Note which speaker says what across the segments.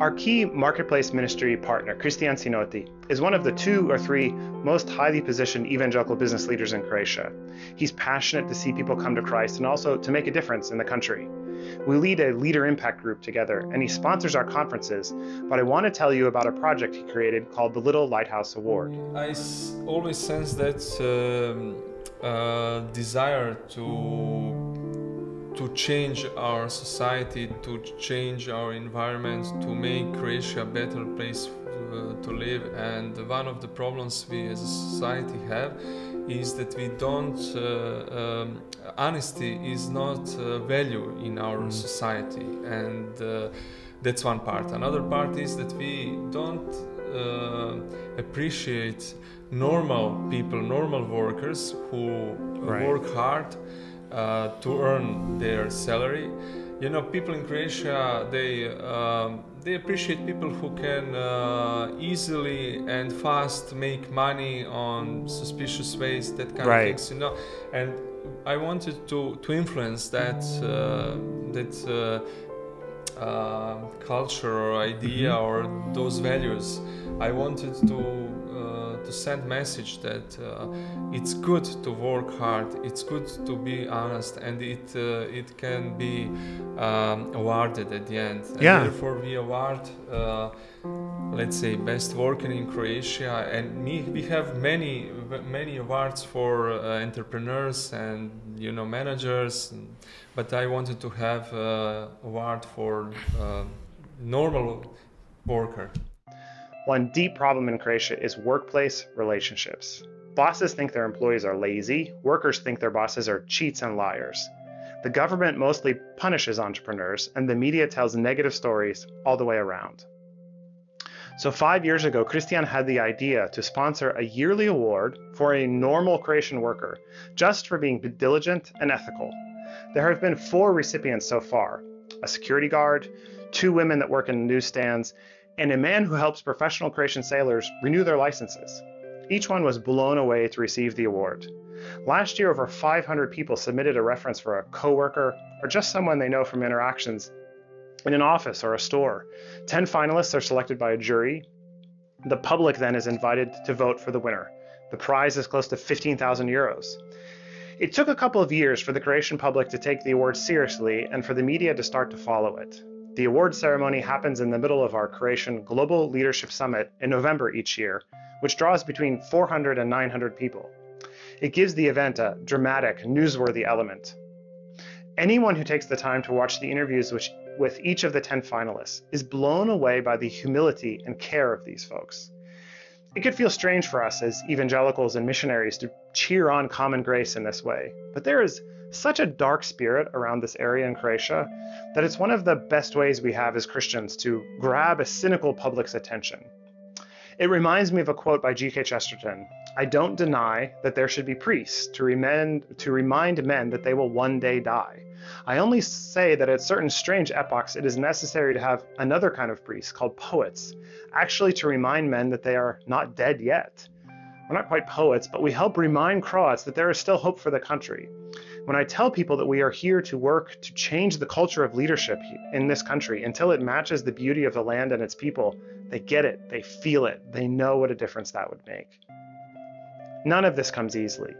Speaker 1: Our key marketplace ministry partner, Christian Sinotti, is one of the two or three most highly positioned evangelical business leaders in Croatia. He's passionate to see people come to Christ and also to make a difference in the country. We lead a leader impact group together, and he sponsors our conferences. But I want to tell you about a project he created called the Little Lighthouse Award.
Speaker 2: I always sense that um, uh, desire to to change our society, to change our environment, to make Croatia a better place uh, to live. And one of the problems we as a society have is that we don't. Uh, um, honesty is not a value in our society, and uh, that's one part. Another part is that we don't uh, appreciate normal people, normal workers who
Speaker 1: Right.
Speaker 2: work hard uh, to earn their salary. You know, people in Croatia they um, they appreciate people who can uh, easily and fast make money on suspicious ways, that kind
Speaker 1: Right.
Speaker 2: of things. You know, and I wanted to to influence that uh, that. Uh, uh, culture or idea or those values. I wanted to uh, to send message that uh, it's good to work hard, it's good to be honest, and it uh, it can be um, awarded at the end. And
Speaker 1: Yeah.
Speaker 2: Therefore, we award. Uh, let's say best worker in Croatia, and me, we have many many awards for uh, entrepreneurs and you know managers, but I wanted to have uh, award for uh, normal worker.
Speaker 1: One deep problem in Croatia is workplace relationships. Bosses think their employees are lazy, workers think their bosses are cheats and liars. The government mostly punishes entrepreneurs, and the media tells negative stories all the way around. So, five years ago, Christian had the idea to sponsor a yearly award for a normal Croatian worker just for being diligent and ethical. There have been four recipients so far a security guard, two women that work in newsstands, and a man who helps professional Croatian sailors renew their licenses. Each one was blown away to receive the award. Last year, over 500 people submitted a reference for a coworker or just someone they know from interactions in an office or a store. 10 finalists are selected by a jury. The public then is invited to vote for the winner. The prize is close to 15,000 euros. It took a couple of years for the Croatian public to take the award seriously and for the media to start to follow it. The award ceremony happens in the middle of our Croatian Global Leadership Summit in November each year, which draws between 400 and 900 people. It gives the event a dramatic, newsworthy element. Anyone who takes the time to watch the interviews which, with each of the 10 finalists is blown away by the humility and care of these folks. It could feel strange for us as evangelicals and missionaries to cheer on common grace in this way, but there is such a dark spirit around this area in Croatia that it's one of the best ways we have as Christians to grab a cynical public's attention. It reminds me of a quote by G.K. Chesterton I don't deny that there should be priests to remind, to remind men that they will one day die. I only say that at certain strange epochs it is necessary to have another kind of priest called poets, actually to remind men that they are not dead yet. We're not quite poets, but we help remind Croats that there is still hope for the country. When I tell people that we are here to work to change the culture of leadership in this country until it matches the beauty of the land and its people, they get it, they feel it, they know what a difference that would make. None of this comes easily.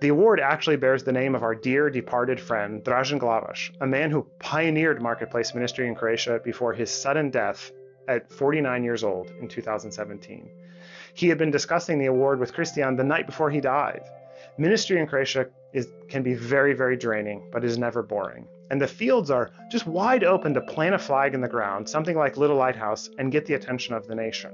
Speaker 1: The award actually bears the name of our dear departed friend, Dražen Glavaš, a man who pioneered marketplace ministry in Croatia before his sudden death at 49 years old in 2017. He had been discussing the award with Christian the night before he died. Ministry in Croatia is, can be very, very draining, but is never boring. And the fields are just wide open to plant a flag in the ground, something like Little Lighthouse, and get the attention of the nation.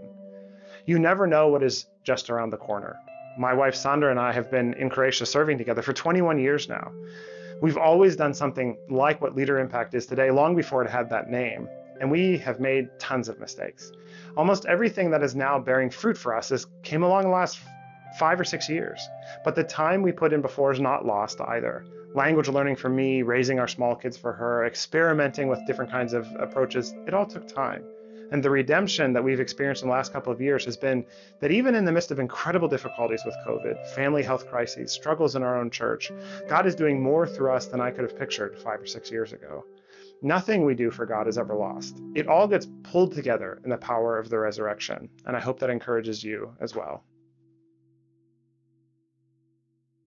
Speaker 1: You never know what is just around the corner. My wife Sandra and I have been in Croatia serving together for 21 years now. We've always done something like what Leader Impact is today, long before it had that name, and we have made tons of mistakes. Almost everything that is now bearing fruit for us is, came along last five or six years, but the time we put in before is not lost either. Language learning for me, raising our small kids for her, experimenting with different kinds of approaches, it all took time. And the redemption that we've experienced in the last couple of years has been that even in the midst of incredible difficulties with COVID, family health crises, struggles in our own church, God is doing more through us than I could have pictured five or six years ago. Nothing we do for God is ever lost. It all gets pulled together in the power of the resurrection, and I hope that encourages you as well.